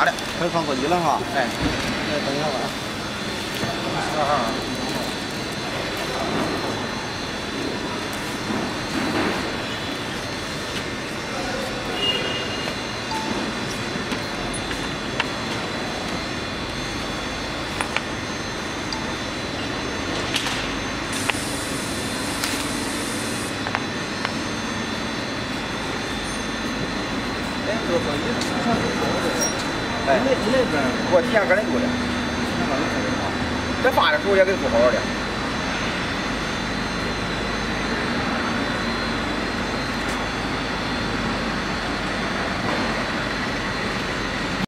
大的，快放手机了哈。哎，来等一下吧。啊。哎，这个座椅是上最高的。哎，你那你那边我体验个人多的。这发的时候也给做好了的。